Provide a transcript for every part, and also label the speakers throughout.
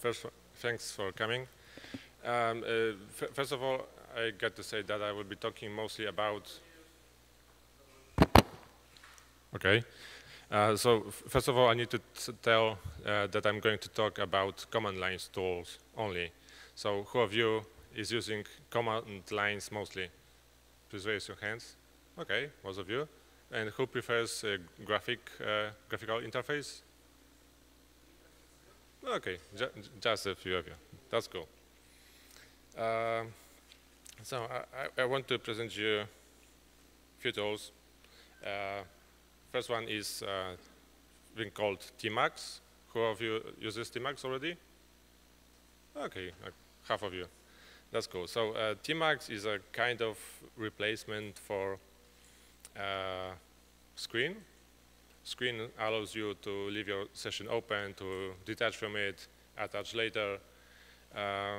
Speaker 1: first, thanks for coming. Um, uh, first of all, I got to say that I will be talking mostly about. Okay. Uh, so first of all, I need to tell uh, that I'm going to talk about command lines tools only. So who of you is using command lines mostly? Please raise your hands. Okay, most of you. And who prefers a graphic, uh, graphical interface? Okay, ju just a few of you. That's cool. Uh, so I, I, want to present you a few tools. Uh, first one is uh, being called Tmux. Who of you uses Tmux already? Okay, half of you. That's cool. So uh, Tmux is a kind of replacement for uh, screen. Screen allows you to leave your session open, to detach from it, attach later. Uh,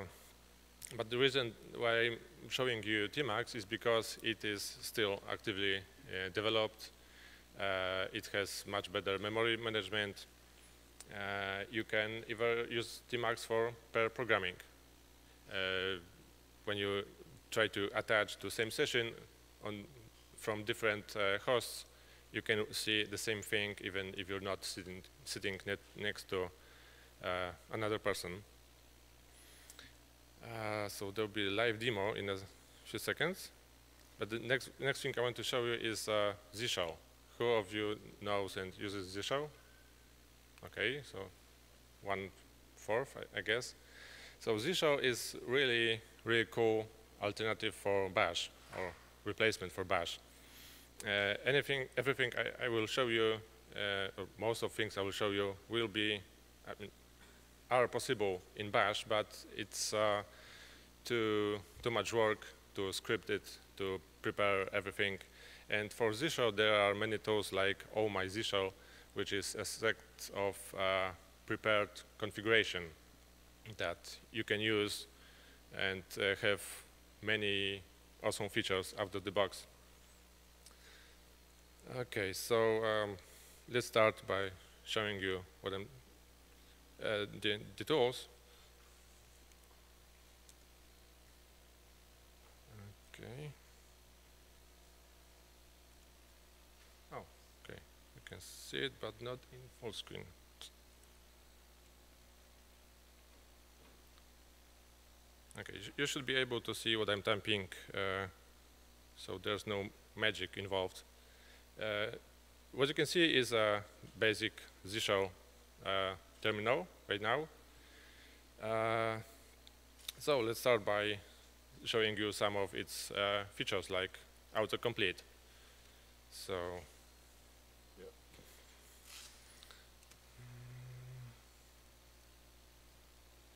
Speaker 1: but the reason why I'm showing you Tmux is because it is still actively uh, developed. Uh, it has much better memory management. Uh, you can even use Tmux for pair programming. Uh, when you try to attach to same session on, from different uh, hosts, you can see the same thing even if you're not sitting, sitting next to uh, another person. Uh, so there'll be a live demo in a few seconds. But the next, next thing I want to show you is uh, Zsh. Who of you knows and uses Zsh? Okay, so one fourth, I, I guess. So Zsh is really, really cool alternative for Bash or replacement for Bash. Uh, anything, everything I, I, will show you, uh, most of things I will show you will be, I mean, are possible in Bash, but it's uh, too, too much work to script it, to prepare everything. And for Zsh, there are many tools like Oh My Zsh, which is a set of uh, prepared configuration that you can use and uh, have many awesome features out of the box. Okay, so um, let's start by showing you what I'm, uh, the, the tools. Okay. Oh, okay. You can see it, but not in full screen. Okay, you should be able to see what I'm typing, uh, so there's no magic involved. Uh, what you can see is a basic Zsh uh, terminal right now. Uh, so let's start by showing you some of its features like autocomplete. So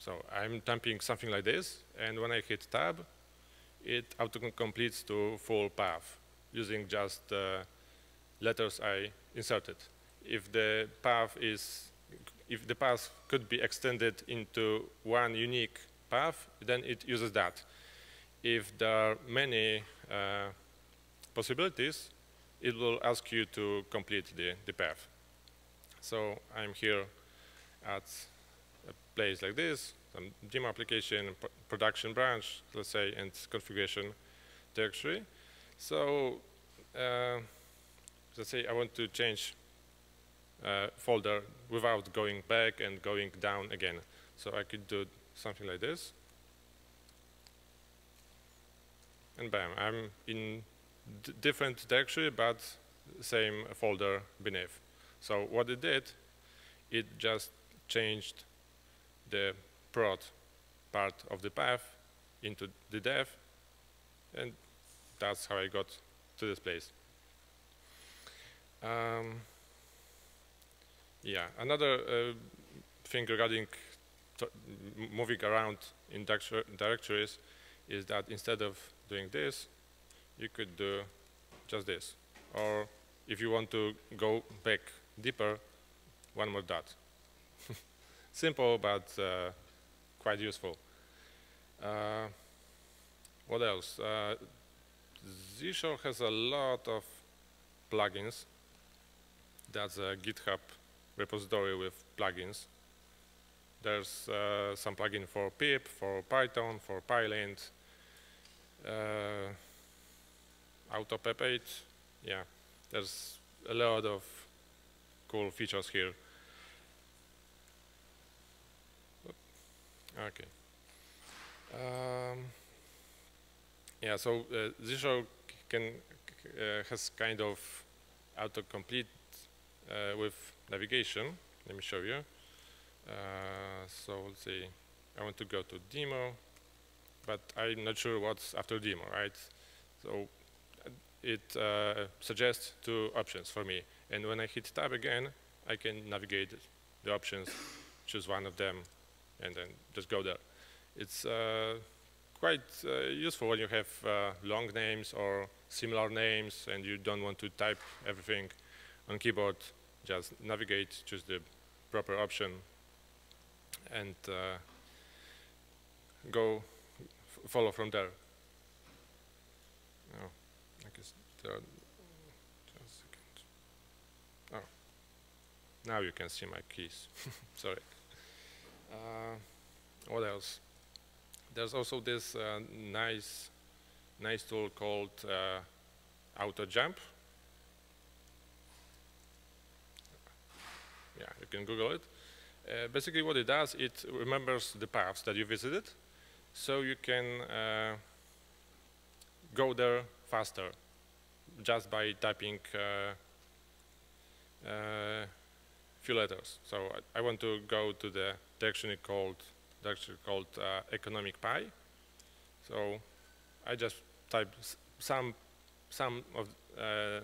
Speaker 1: So I'm typing something like this, and when I hit tab, it auto-completes to full path using just uh, letters I inserted. If the path is, if the path could be extended into one unique path, then it uses that. If there are many uh, possibilities, it will ask you to complete the, the path. So I'm here at a place like this, some demo application, production branch, let's say, and configuration directory. So uh, let's say I want to change uh, folder without going back and going down again. So I could do something like this. And bam, I'm in different directory, but same folder beneath. So what it did, it just changed the prod part of the path into the dev, and that's how I got to this place. Um, yeah, another uh, thing regarding moving around in directories is that instead of doing this, you could do just this. Or if you want to go back deeper, one more dot. Simple, but uh, quite useful. Uh, what else? Uh, has a lot of plugins that's a GitHub repository with plugins. There's uh, some plugin for pip, for Python, for Pylint, uh, AutoPep8. Yeah, there's a lot of cool features here. Okay. Um, yeah, so uh, can uh, has kind of autocomplete uh, with navigation. Let me show you. Uh, so let's see. I want to go to demo, but I'm not sure what's after demo, right? So uh, it uh, suggests two options for me. And when I hit tab again, I can navigate the options, choose one of them, and then just go there. It's uh, quite uh, useful when you have uh, long names or similar names and you don't want to type everything on keyboard. Just navigate, choose the proper option, and uh, go follow from there. Oh, I guess there are just a second. Oh, now you can see my keys. Sorry. Uh, what else? There's also this uh, nice, nice tool called uh, Auto Jump. Yeah, you can Google it. Uh, basically, what it does, it remembers the paths that you visited, so you can uh, go there faster just by typing uh, uh, few letters. So I, I, want to go to the directory called directory called uh, economic pie. So I just type some some of uh,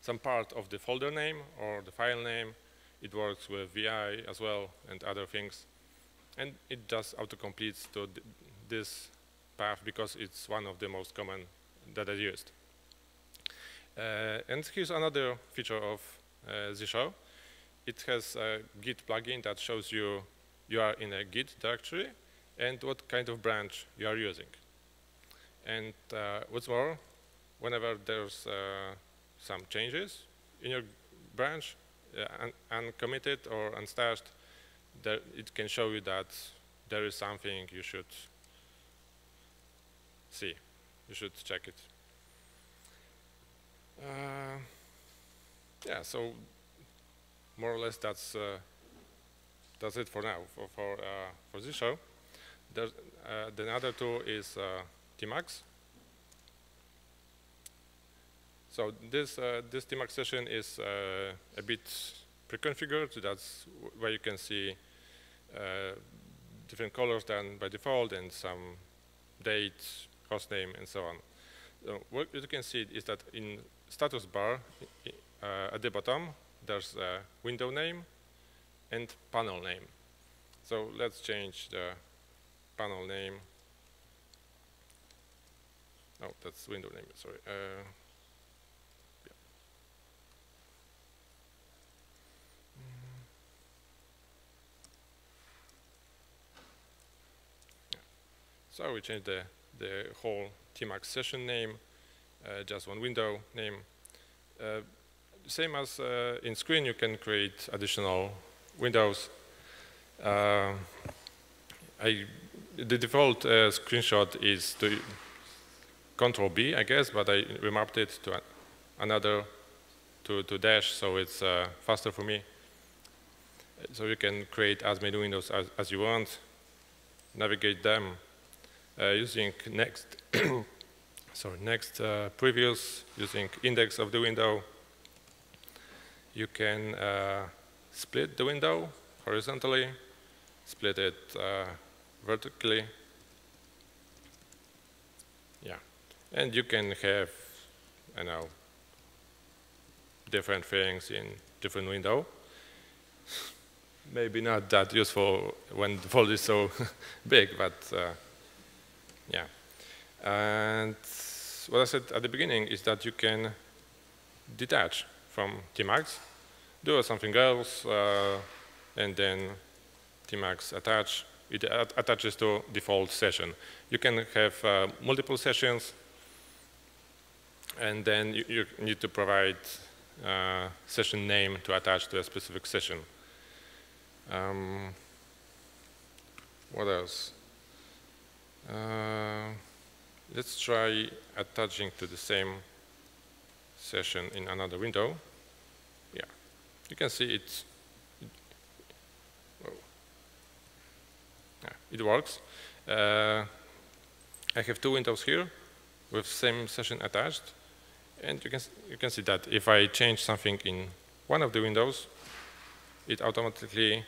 Speaker 1: some part of the folder name or the file name. It works with VI as well and other things, and it just auto-completes to th this path because it's one of the most common that I used. Uh, and here's another feature of uh, show it has a Git plugin that shows you you are in a Git directory and what kind of branch you are using. And uh, what's more, whenever there's uh, some changes in your branch, un uncommitted or unstashed, there, it can show you that there is something you should see. You should check it. Uh, yeah, so more or less that's uh, that's it for now for for, uh, for this show. There's, uh, the other tool is Tmux. So this this Tmux session is a bit pre-configured. That's where you can see different colors than by default and some date, host name, and so on. So what you can see is that in status bar uh, at the bottom, there's a window name and panel name. So let's change the panel name. Oh, that's window name, sorry. Uh, So we change the, the whole Tmux session name, uh, just one window name. Uh, same as uh, in screen, you can create additional windows. Uh, I, the default uh, screenshot is to Control B, I guess, but I remapped it to another to, to dash, so it's uh, faster for me. So you can create as many windows as, as you want, navigate them using next, sorry, next uh, previews, using index of the window, you can uh, split the window horizontally, split it uh, vertically. Yeah, and you can have, you know, different things in different window. Maybe not that useful when the folder is so big, but uh, yeah. And what I said at the beginning is that you can detach from Tmux, do something else, uh, and then Tmux attach. It attaches to default session. You can have uh, multiple sessions, and then you, you need to provide uh, session name to attach to a specific session. Um, what else? Uh, let's try attaching to the same session in another window. Yeah, you can see it. oh. yeah, it works. Uh, I have two windows here with same session attached, and you can you can see that if I change something in one of the windows, it automatically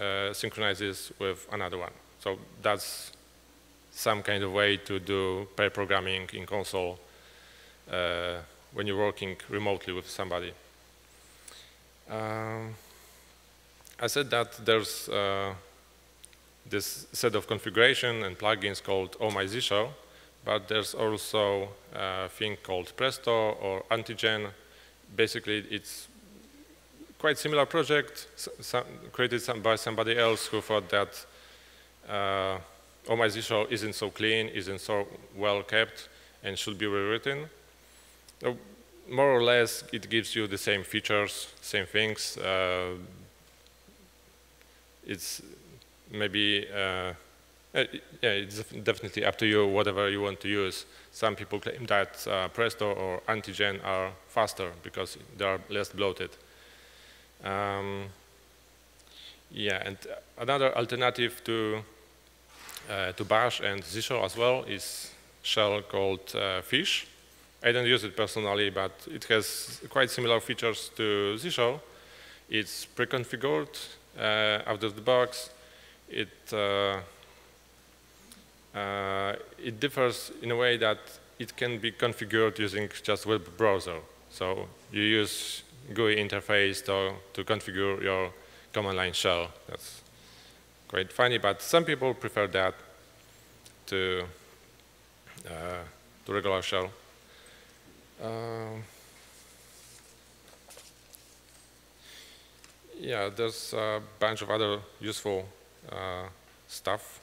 Speaker 1: uh, synchronizes with another one. So that's some kind of way to do pair programming in console uh, when you're working remotely with somebody. Um, I said that there's uh, this set of configuration and plugins called Oh My Z but there's also a thing called Prezto or Antigen. Basically, it's quite similar project some, created some, by somebody else who thought that uh, oh my Z shell isn't so clean, isn't so well kept, and should be rewritten. More or less, it gives you the same features, same things. Uh, it's maybe, uh, uh yeah, it's definitely up to you, whatever you want to use. Some people claim that uh, Prezto or Antigen are faster because they are less bloated. Um, yeah, and another alternative to to Bash and Z as well is shell called uh, Fish. I don't use it personally, but it has quite similar features to Z It's pre-configured uh, out of the box. It uh, uh, it differs in a way that it can be configured using just web browser. So you use GUI interface to, to configure your command line shell. That's quite funny, but some people prefer that to, uh, to regular shell. Uh, yeah, there's a bunch of other useful uh, stuff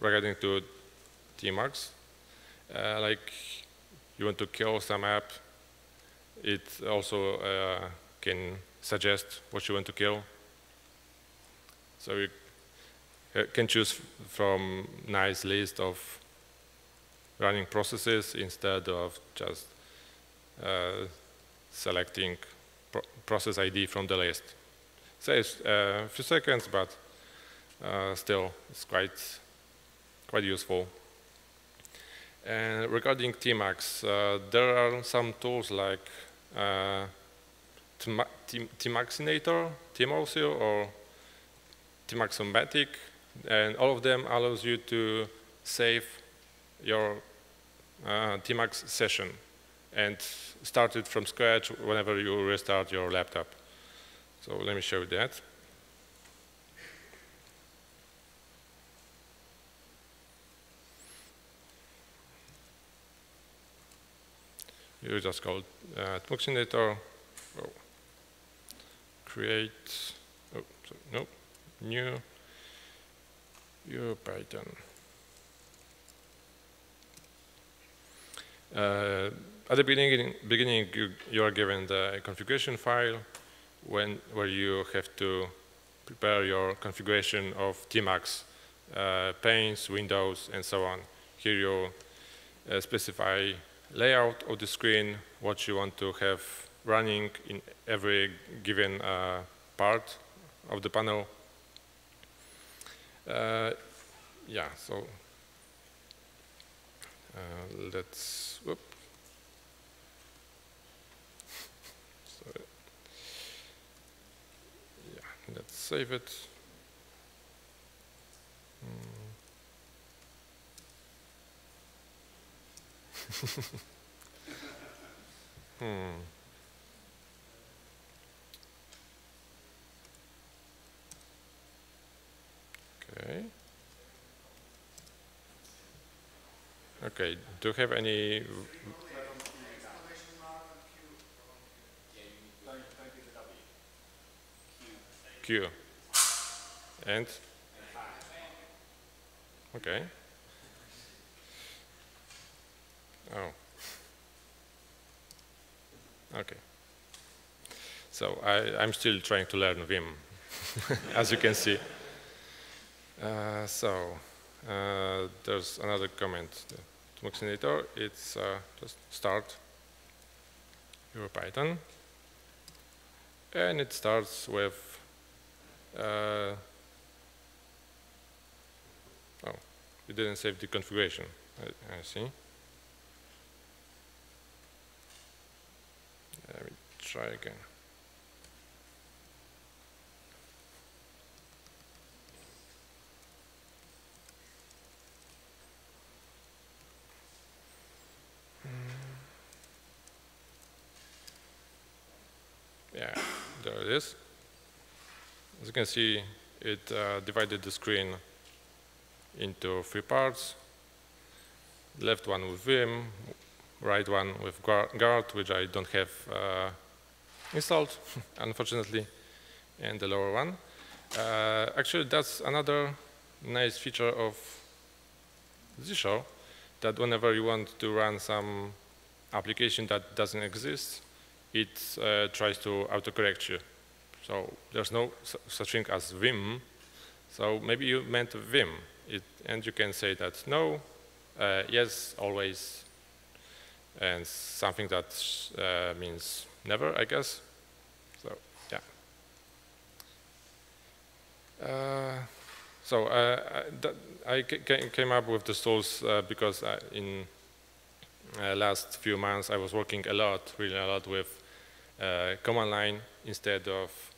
Speaker 1: regarding to Tmux. Uh, like you want to kill some app, it also uh, can suggest what you want to kill. So you can choose from nice list of running processes instead of just uh, selecting pro process ID from the list. Saves uh, a few seconds, but uh, still it's quite quite useful. And regarding Tmux, uh, there are some tools like uh, Tmuxinator, Teamocil, or Tmuxomatic, and all of them allows you to save your uh, Tmux session and start it from scratch whenever you restart your laptop. So let me show you that. you just call uh, Tmuxinator, oh. create, oh, sorry, no, new, your Python. Uh, at the beginning, beginning you, you, are given the configuration file when, where you have to prepare your configuration of Tmux, uh, panes, windows, and so on. Here you uh, specify layout of the screen, what you want to have running in every given uh, part of the panel. Uh, yeah, so uh, let's, whoop. so, yeah, let's save it. Mm. hmm. Okay. Okay, do you have any Q and okay Oh. Okay. So I, am still trying to learn Vim, as you can see. Uh, so uh, there's another comment to Tmuxinator. It's uh, just start your Python, and it starts with uh, oh, you didn't save the configuration. I, I see. Let me try again. Yeah, there it is. As you can see, it uh, divided the screen into three parts. Left one with Vim, right one with Guard, which I don't have uh, installed, unfortunately, and the lower one. Uh, actually, that's another nice feature of Zsh, that whenever you want to run some application that doesn't exist, it uh, tries to autocorrect you. So there's no su such thing as Vim. So maybe you meant Vim, it, and you can say that no, uh, yes, always, and something that uh, means never, I guess. So yeah. Uh, so uh, I, I came up with the tools uh, because in last few months I was working a lot, really a lot with uh, command line instead of uh,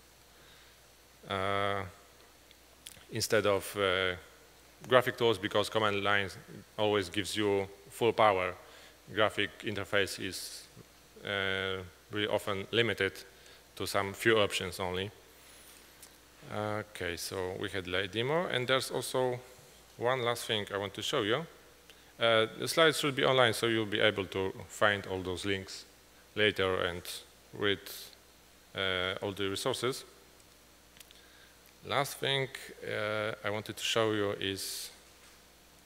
Speaker 1: instead of uh, graphic tools because command line always gives you full power. Graphic interface is really often limited to some few options only. Okay, so we had light demo, and there's also one last thing I want to show you. Uh, the slides should be online, so you'll be able to find all those links later and read uh, all the resources. Last thing uh, I wanted to show you is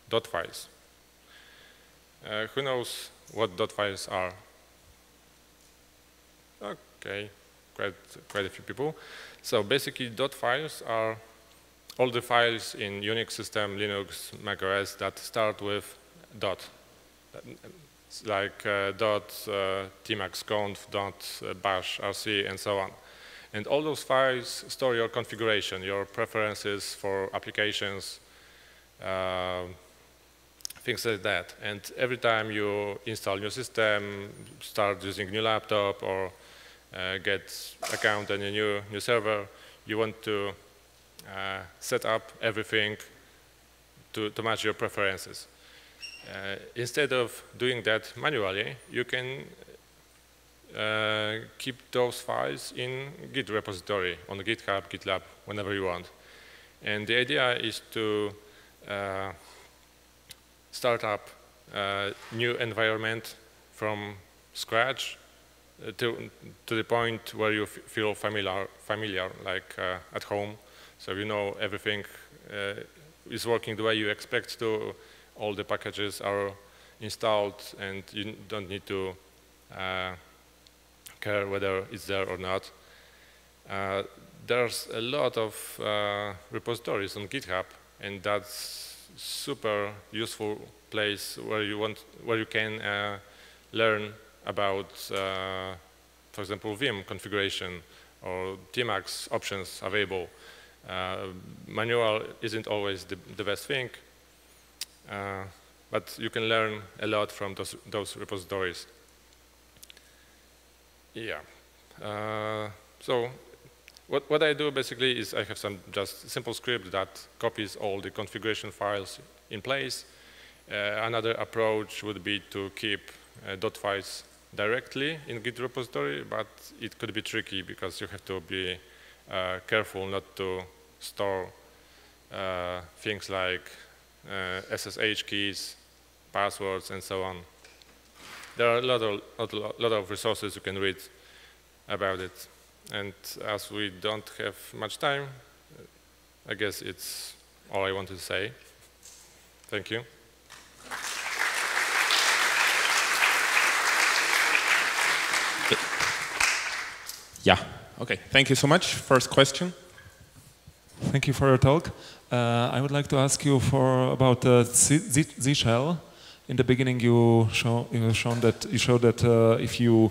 Speaker 1: dot files. Uh, who knows what dot files are? Okay, quite, quite a few people. So basically dot files are all the files in Unix system, Linux, macOS that start with dot like uh, dot uh, dot uh, bash rc, and so on. And all those files store your configuration, your preferences for applications, uh, things like that. And every time you install new system, start using new laptop, or uh, get account on a new, new server, you want to uh, set up everything to, to match your preferences. Uh, instead of doing that manually, you can keep those files in Git repository on GitHub, GitLab, whenever you want. And the idea is to uh, start up a new environment from scratch uh, to, to the point where you feel familiar, familiar like uh, at home. So you know everything uh, is working the way you expect to, all the packages are installed and you don't need to uh, care whether it's there or not. Uh, there's a lot of uh, repositories on GitHub and that's super useful place where you want where you can uh, learn about uh, for example Vim configuration or Tmux options available. Uh, manual isn't always the, the best thing uh, but you can learn a lot from those, those repositories. Yeah. Uh, so what, what I do basically is I have some just simple script that copies all the configuration files in place. Uh, another approach would be to keep uh, dot files directly in Git repository, but it could be tricky because you have to be uh, careful not to store uh, things like SSH uh, keys, passwords, and so on. There are a lot of, a lot of resources you can read about it. And as we don't have much time, I guess it's all I wanted to say. Thank you.
Speaker 2: Yeah, okay. Thank you so much. First question. thank you for your talk. Uh, I would like to ask you for about uh, Z, Z, Z shell. In the beginning, you show you shown that you showed that uh, if you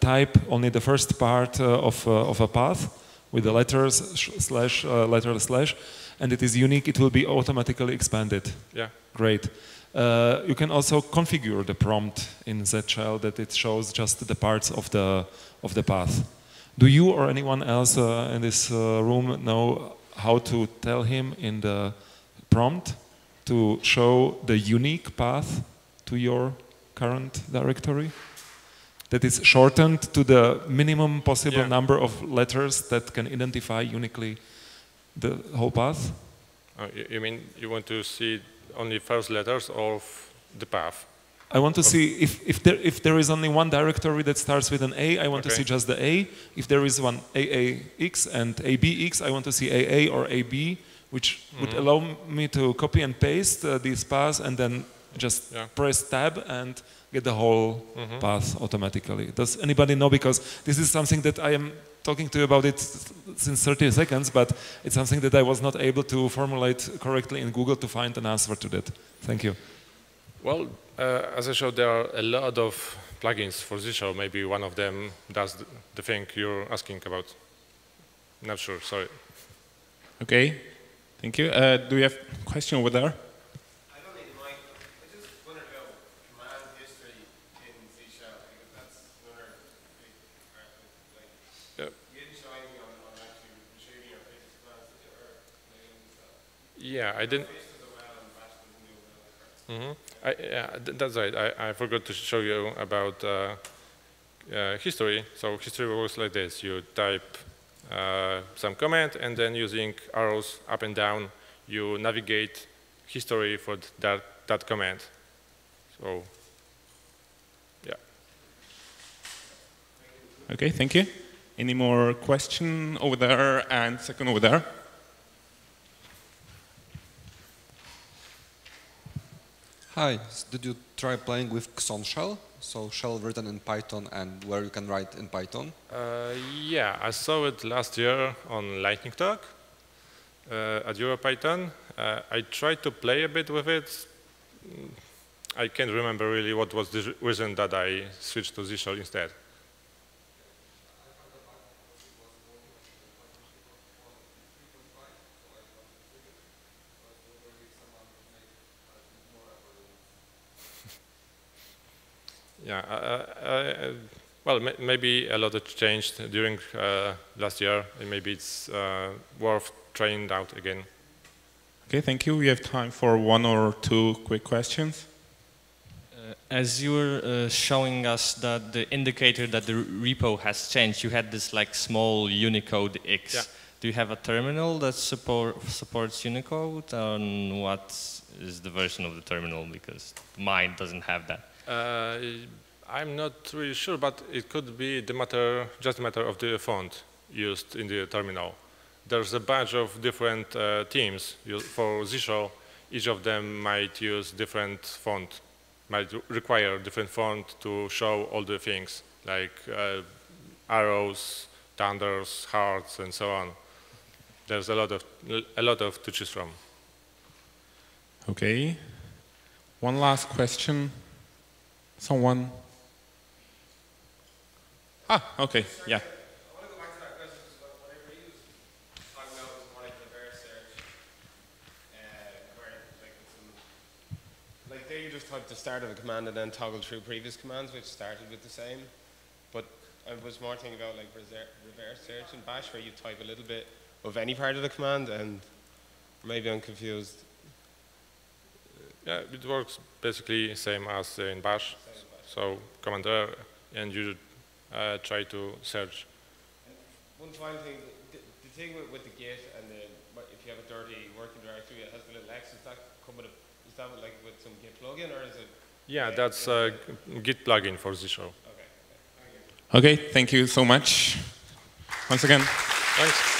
Speaker 2: type only the first part uh, of uh, of a path with the letters slash uh, letter slash, and it is unique, it will be automatically expanded.
Speaker 1: Yeah.
Speaker 2: Great. Uh, you can also configure the prompt in Z shell that it shows just the parts of the of the path. Do you or anyone else uh, in this room know how to tell him in the prompt to show the unique path to your current directory that is shortened to the minimum possible yeah. number of letters that can identify uniquely the whole path?
Speaker 1: Oh, you mean you want to see only first letters of the path?
Speaker 2: I want to see if, if, there, if there is only one directory that starts with an A, I want okay. to see just the A. If there is one AAX and ABX, I want to see AA or AB, which mm -hmm. would allow me to copy and paste uh, these paths and then just yeah. press tab and get the whole mm -hmm. path automatically. Does anybody know? Because this is something that I am talking to you about it since 30 seconds, but it's something that I was not able to formulate correctly in Google to find an answer to that. Thank you.
Speaker 1: Well, uh, as I showed, there are a lot of plugins for Zsh. Maybe one of them does the thing you're asking about. Not sure, sorry.
Speaker 3: Okay, thank you. Uh, do you have a question over there?
Speaker 1: Yeah, I didn't. Mm -hmm. I, yeah, that's right. I, I, forgot to show you about uh, uh, history. So history works like this. You type Uh, some command, and then using arrows up and down, you navigate history for that, that command. So, yeah.
Speaker 3: Okay, thank you. Any more question over there and second over there?
Speaker 4: Hi, did you try playing with Xon shell? So shell written in Python and where you can write in Python?
Speaker 1: Uh, yeah, I saw it last year on Lightning Talk uh, at EuroPython. Uh, I tried to play a bit with it. I can't remember really what was the reason that I switched to Z shell instead. Yeah, uh, uh, well, maybe a lot has changed during uh, last year, and maybe it's worth trying out again.
Speaker 3: Okay, thank you. We have time for one or two quick questions.
Speaker 5: Uh, as you were uh, showing us that the indicator that the repo has changed, you had this like small Unicode X. Yeah. Do you have a terminal that support, supports Unicode? And what is the version of the terminal? Because mine doesn't have that.
Speaker 1: Uh, I'm not really sure, but it could be the matter, just a matter of the font used in the terminal. There's a bunch of different uh, teams for Z-Shell. Each of them might use different font, might require different font to show all the things, like uh, arrows, thunders, hearts, and so on. There's a lot of a lot of to choose from.
Speaker 3: Okay. One last question. Someone? Ah, okay, yeah.
Speaker 6: like there you just type the start of a command and then toggle through previous commands which started with the same. But I was more thinking about like reverse search in bash where you type a little bit of any part of the command and maybe I'm confused.
Speaker 1: Yeah, it works basically same as in bash. So command R, and you uh, try to search.
Speaker 6: One final thing, the, the thing with, with, the Git and the, if you have a dirty working directory, it has the little X, is that come with a, is that like with some Git plugin or is it?
Speaker 1: Yeah, that's a Git plugin for the show.
Speaker 3: Okay, okay. okay, thank you so much. Once again.
Speaker 1: Thanks.